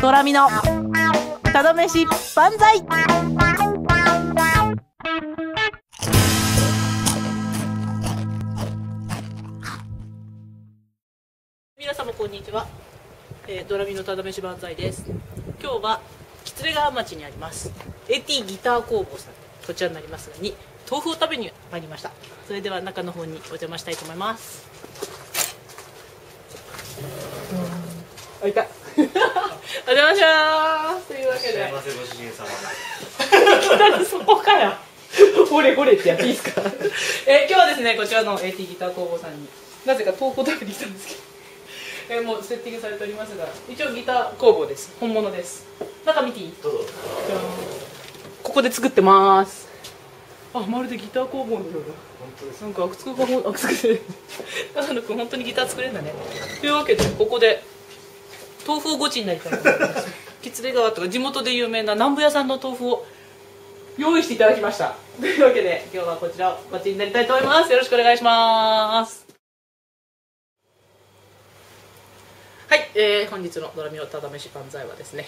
ドラミのただ飯万歳。皆様こんにちは、えードラミのただ飯万歳です。今日は喜連川町にあります。AT ギター工房さん。こちらになりますがに豆腐を食べに参りました。それでは中の方にお邪魔したいと思います。あいたお邪魔します。というわけで。せご主人様。何そこから。ほれほれってやっていいですか？え今日はですねこちらの AT ギター工房さんになぜか豆腐を食べに来たんですけど。えもうセッティングされておりますが一応ギター工房です。本物です。中見ていい？どうぞ。じゃんここで作ってます。あまるでギター工房のようだ。本当ですなんか阿久津君がほん阿久津君高野君本当にギター作れるんだね。というわけでここで豆腐をごちになりたい。と思います喜連川とか地元で有名な南部屋さんの豆腐を用意していただきました。というわけで今日はこちらをごちになりたいと思います。よろしくお願いします。はい、えー、本日のドラミオただ飯万歳はですね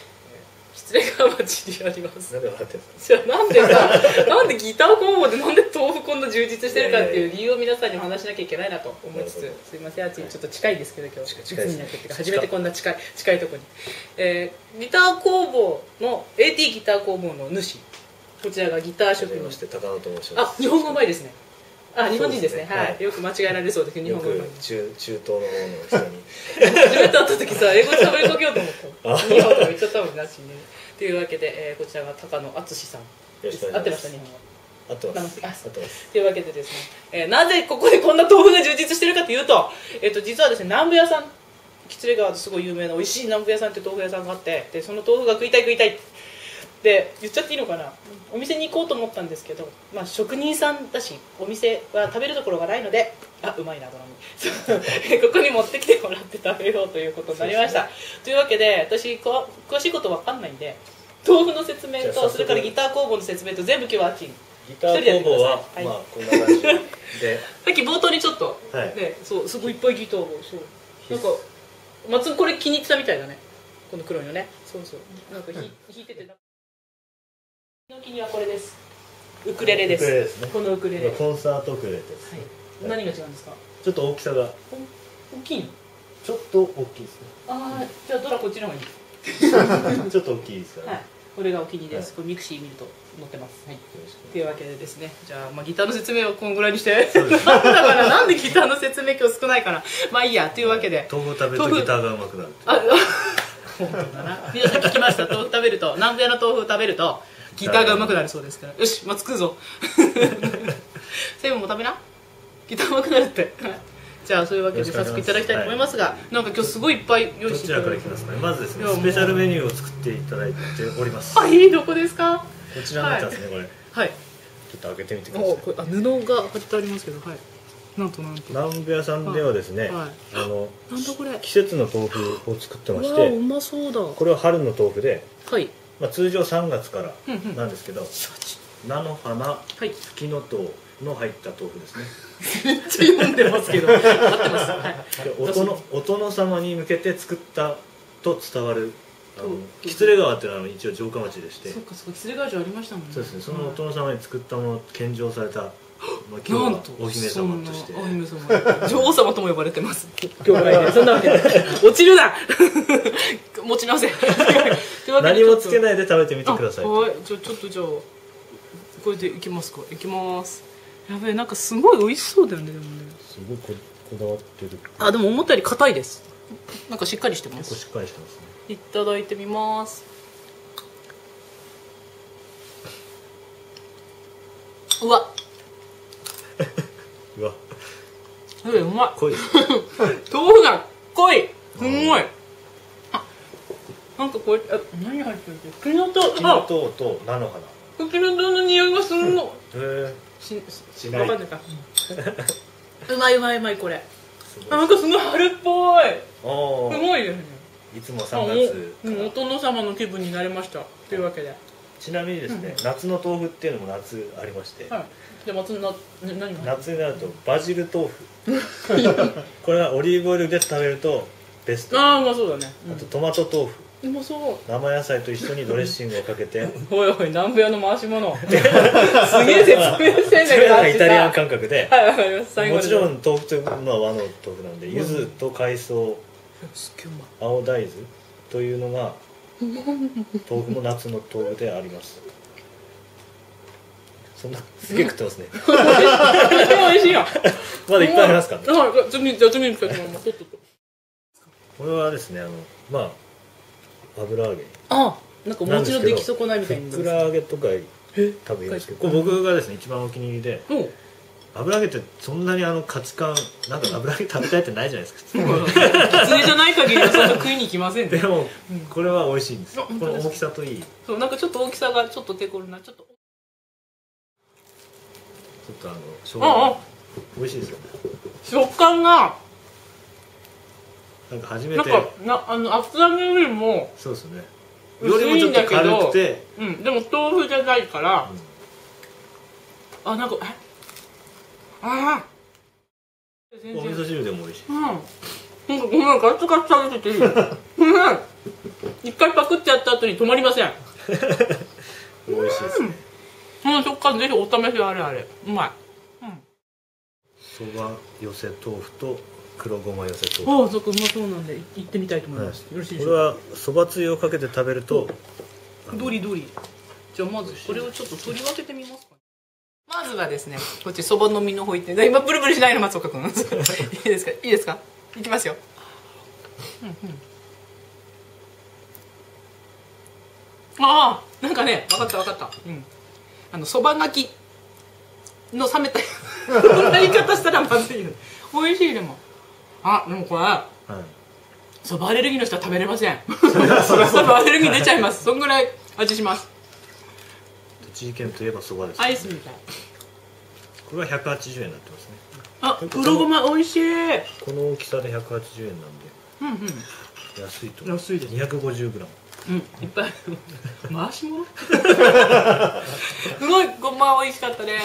喜連川町にあります。なんで笑ってじゃあなんでさなんでギター工房でなんで豆腐こんな充実してるかっていう理由を皆さんにお話しなきゃいけないなと思いつつすいませんあっちにちょっと近いですけど今日近い初めてこんな近い近いところに、えーギター工房の AT ギター工房の主こちらがギター職人。はじめまして高野と申します。あ日本語うまいですねあ日本人ですね。はい、はい。よく間違えられそうです日よ本語。中中東の方の人に。初めて会った時さ英語で喋りかけようと思ったあ。日本語言っちゃったもんなしね。というわけで、えーこちらが高野敦さん。合ってました日本語。合ってます。あ合ってます。というわけでですね、えーなぜここでこんな豆腐が充実してるかというと、えっと実はですね南部屋さん。喜連川ですごい有名な美味しい南部屋さんっていう豆腐屋さんがあってでその豆腐が食いたい食いたい。って言っちゃっていいのかな？お店に行こうと思ったんですけど、まあ、職人さんだしお店は食べるところがないのであうまいなドラム。ここに持ってきてもらって食べようということになりました、というわけで私こ詳しいことわかんないんで豆腐の説明とそれからギター工房の説明と全部今日はあっちに。ギター工房は一人でやってください。まあこんな感じ で。さっき冒頭にちょっと、はい。ねそうすごいいっぱいギターがそう。なんか松これ気に入ってたみたいだね。この黒いのね。そうそう。なんかひ弾いてての気にはこれです。ウクレレです。レレですね。このウクレレ、はい、コンサートウクレレです。何が違うんですか？ちょっと大きさが。お大きいの？ちょっと大きいですああじゃあドラこっちの方がいい。ね ちょっと大きいですから。はい。ねこれがお気に入りです、はい。これミクシー見ると載ってます。はい。というわけでですね。じゃあ、まあ、ギターの説明はこのぐらいにして。なんだからなんでギターの説明今日少ないかなまあいいや。というわけで。豆腐を食べるとギターが上手くなる。あ、本当だな。皆さん聞きました？豆腐食べると、南部屋の豆腐を食べると、ギターが上手くなるそうですから。よし、まあ、作るぞ。セブンも食べな。ギター上手くなるって。じゃあ、そういうわけで早速いただきたいと思いますが、なんか今日すごいいっぱい用意どちらしていただいてからいきますかねまずですねスペシャルメニューを作っていただいておりますあ、いい、どこですか？こちらになってますねこれちはい。ょっと開けてみてくださいおこれあ布が貼ってありますけど、はい。なんとなんと。南部屋さんではですね、はいあのなんだこれ。季節の豆腐を作ってましわあ、てうまそうだ。これは春の豆腐で、はい。まあ、通常3月からなんですけど菜の花はい。フキノトウの入った豆腐ですねめっちゃ読んでますけど。合ってます。はい。でお殿お殿様に向けて作ったと伝わるあのうん喜連川っていうのは一応城下町でしてそっかそっか、喜連川城ありましたもんね。そうですねそのおはい殿様に作ったものを献上された、まあ、今日はなんとお姫様として。お姫様女王様とも呼ばれてます。教会でそんなわけで。落ちるな。持ち直せ。何もつけいないで食べてみてください。はい。じゃあちょっとじゃあこれでいきますか。いきます。やべえなんかすごい美味しそうだよねでもね。すごいここだわってる。あでも思ったより硬いです。なんかしっかりしてます。結構しっかりしてますね。いただいてみます。うわうわえうまい。濃い。豆腐が濃い。すんごい。あ。なんかこれあ何入ってるっけ？フキノトウフキノあトウと菜の花へフキノトウの匂いがすんのえししない。わかんないか。うまいうまいうまいこれ。すあなんかすごい春っぽい。すごいですね。いつもあ3月もうお殿様の気分になれました。というわけでちなみにですね、夏の豆腐っていうのも夏ありまして、はい。じゃあ松なな何が？夏になるとバジル豆腐。これはオリーブオイルで食べるとベスト。あああうまそうだね、とトマト豆腐。うん、うまそう。生野菜と一緒にドレッシングをかけて。おいおい南部屋の回し物。すげえ説明してんけど イタリアンさ感覚で。はいわかります最後もちろんん豆腐というのは和の豆腐なんで柚子と海藻。青大豆というのが豆腐も夏の豆腐であります。そんなすげえ食ってますね。美味しいよ。まだいっぱいありますからね。これはですねあのまあ油揚げあなんかお餅の出来損ないみたいにふっくら揚げとかえ多分言うんですけどこれ僕がですね一番お気に入りでもう油揚げってそんなにあの価値観なんか油揚げ食べたいってないじゃないですか。狐じゃない限りはそんな食いに来ませんねでもこれは美味しいんです。あこの大きさといい。ちそうなんかちょっと大きさがちょっと手こるな。ちょっとょっとあの生姜美味しいですよ。ね食感が。なんか初めて。なんかなあの厚揚げよりもそうですね。薄よりもちょっといんだけど軽くて。うん。でも豆腐じゃないから、あなんかえ？ああお味噌汁でも美味しい。うん。なん。かごめんガツガツ食べてていい。うん。一回パクってやった後に止まりません。美味しいですね。この食感ぜひお試しあれあれ。うまい。そば寄せ豆腐と黒ごま寄せ豆腐。ああそこうまそうなんでい行ってみたいと思います、よろしいでしょうか。これはそばつゆをかけて食べると。どりどり。じゃあまずこれをちょっと取り分けてみますかまずはですねこっちそばの実の方いって今ブルブルしないの松岡君。いいですか？いいですか？いきますよ。うんうん。ああなんかね分かった分かった。うん。あのそばがきの冷めた やり方したらまずいよ美味しいでも。あでもこれはい。そばアレルギーの人は食べれません。そばアレルギー出ちゃいます。そんぐらい味します栃木県といえばそばです、アイスみたい。これは180円になってますね。あ黒ごま美味しい。うんこの大きさで180円なんで。うん安いと安いです 250g うんいっぱい 回し物？すごいごま美味しかったね。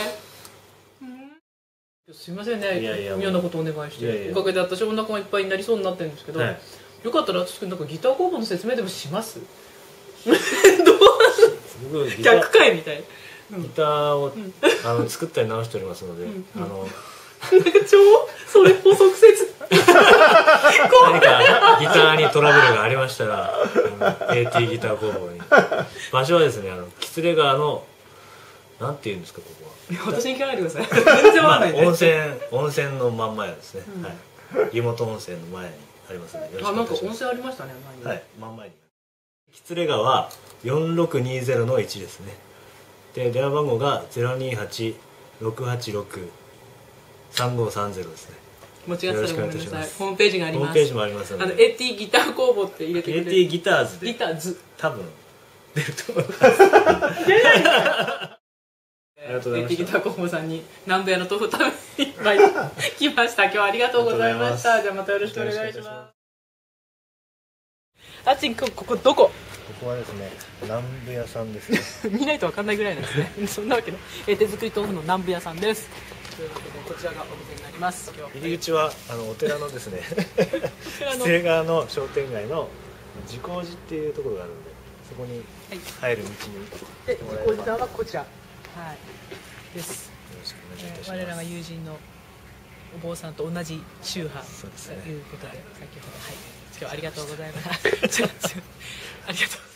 すいませんね。いやいや妙なことお願いして。いやいや。おかげで私お腹がいっぱいになりそうになってるんですけど、はい。よかったら私なんかギター工房の説明でもします？僕ギター逆回みたい。ギターを、あの作ったり直しておりますので、ん。あのなんか超それ補足説。何かギターにトラブルがありましたら AT ギター工房に。場所はですねあの喜連川のなんていうんですかここ私に聞かないでください。全然わかんないねは温泉温泉の真ん前ですね、はい。湯本温泉の前にありますのでよろしあなんか温泉ありましたね前に。はい真ん前に喜連川4620の1ですね。で電話番号が028-686-3530ですね。間違ってたらごめんなよろしくお願いいたしさいます。ホームページがあります。ホームページもありますあののでエティギター工房って入れてくれる。AT ギターズで。ギターズ。多分出ると思います。ありがとうござい。ましたエティギター工房さんに。南部屋の豆腐食べにいっぱい来ました。今日はありがとうございました。じゃあまたよろしくお願いしますあっちんこここどこここはですね南部屋さんですね見ないとわかんないぐらいなんですねそんなわけで、えー手作り豆腐の南部屋さんですというわけでこちらがお店になります入り口はあのお寺のですねあの喜連川の商店街の自光寺っていうところがあるんでそこに入る道にで来てもらえればおじさんはこちらはいですよろしくお願いいたします我らが友人のお坊さんと同じ宗派とそうですねいうことで先ほどはい今日ありがとうございます。ありがとう。